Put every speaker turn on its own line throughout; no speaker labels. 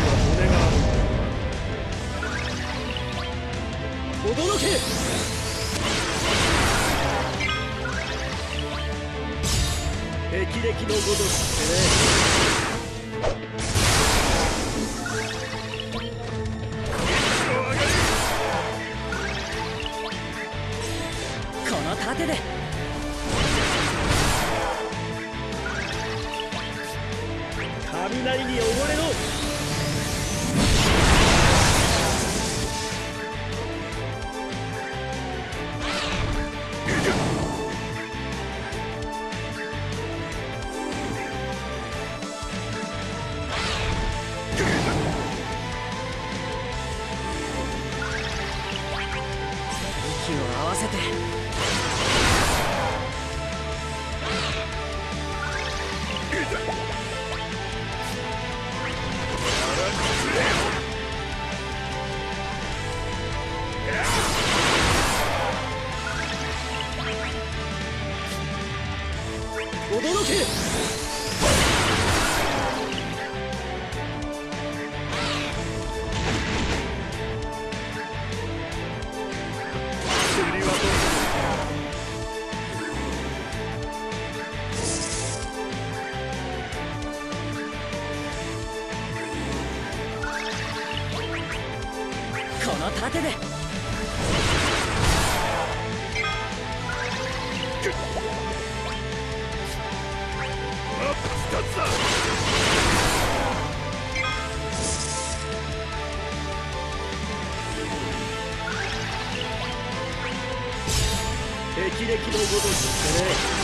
は骨がある驚け霹靂のごとしってね
この盾で。
雷に溺れろ。
の盾で。
真っ二つだ霹靂のごとしってね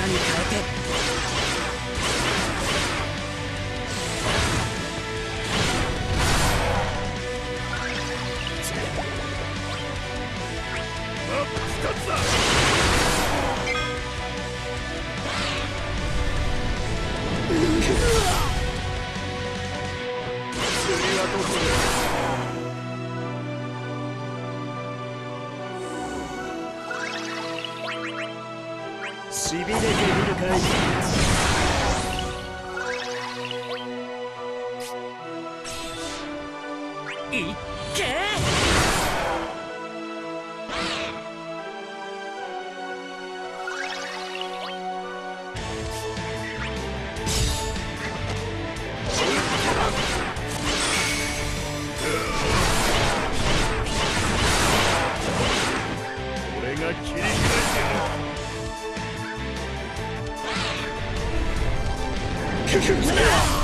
力に変えて。
しびれてみるかい？る驚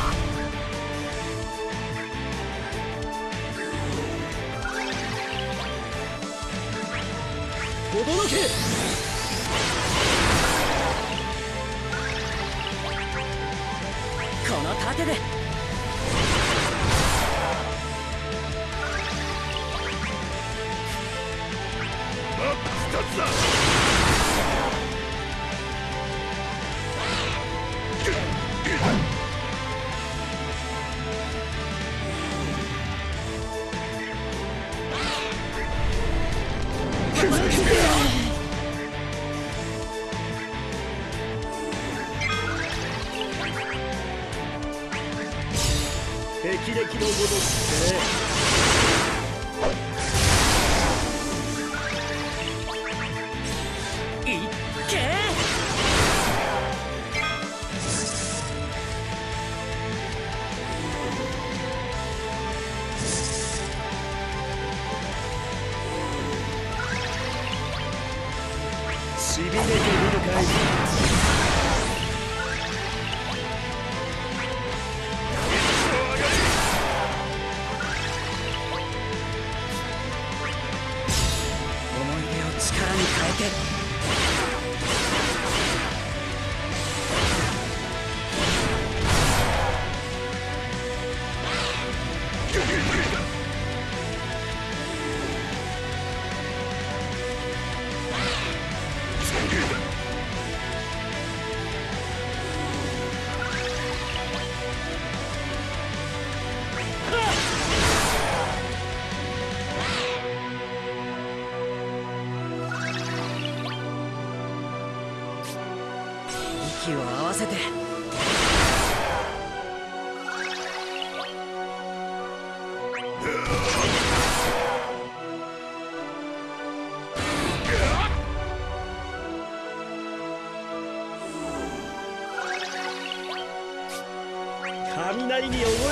雷に思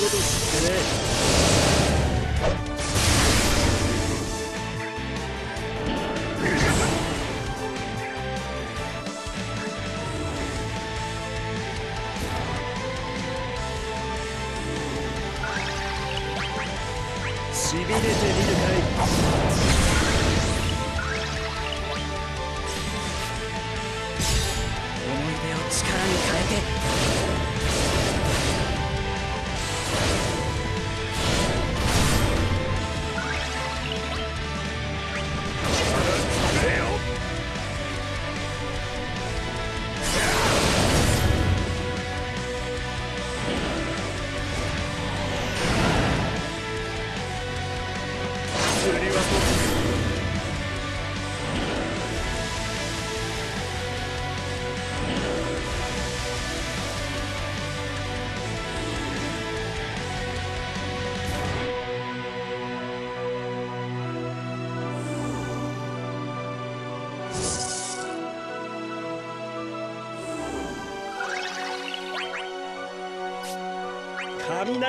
こ
と知ってねしびれてみるかい
力に変えて。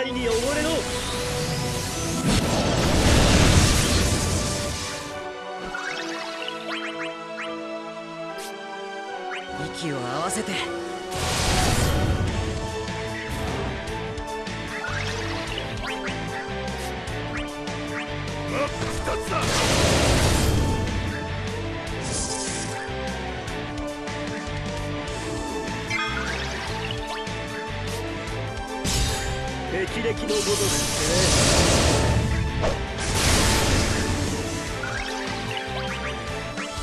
りに汚れろ。
息を合わせて。
霹靂のごとく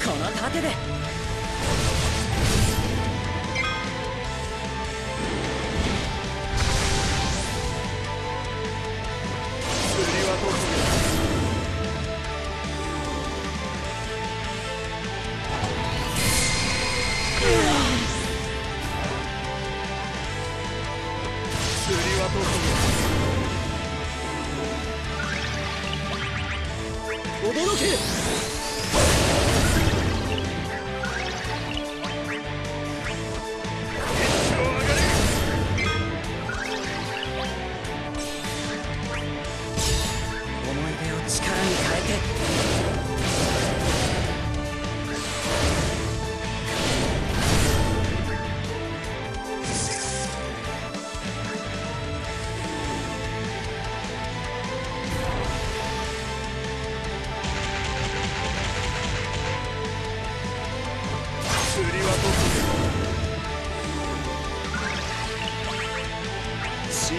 この盾で。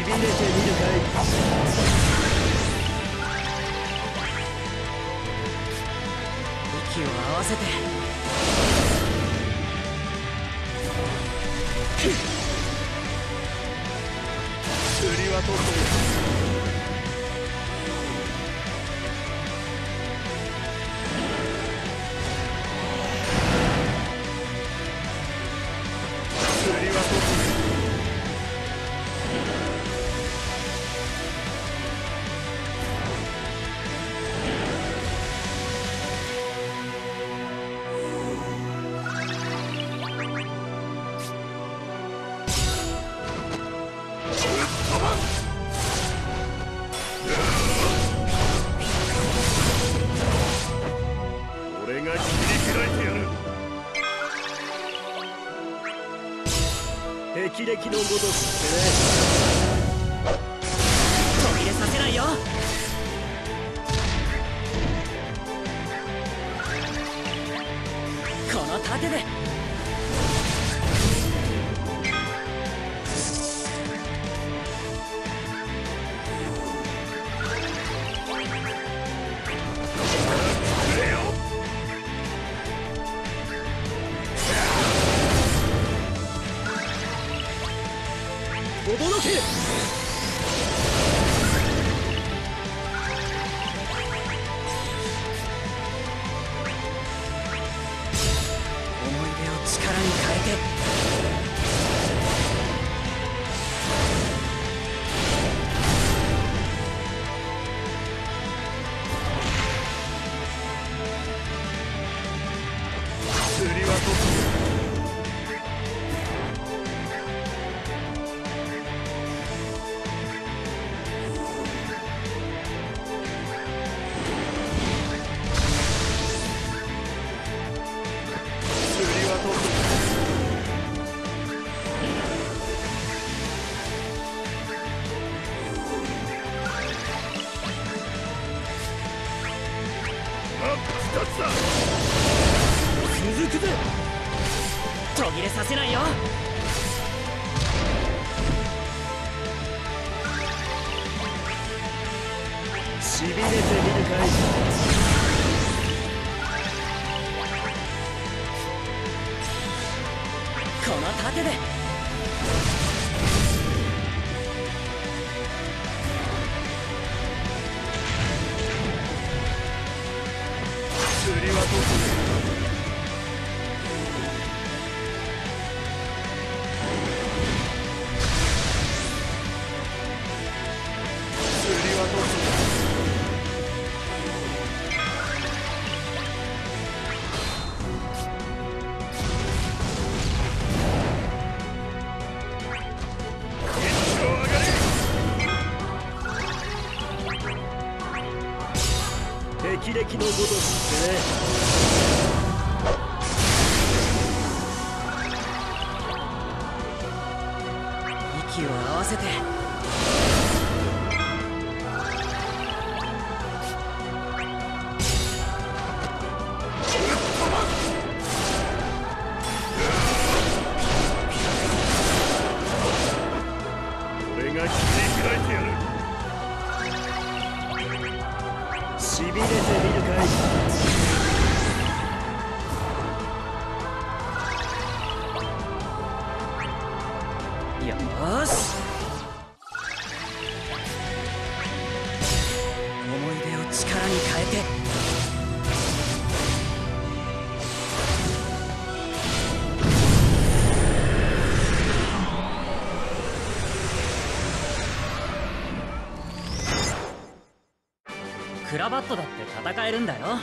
びれてみるかい
息を合わせて。
釣りはどこ釣
のごとくってね
途切れさせないよ。この盾で。力に変えて。の盾で。
釣りはどこで？
霹靂のごとしってね。
息を合わせて。
びれてみるかい。
クラバットだって戦えるんだよ。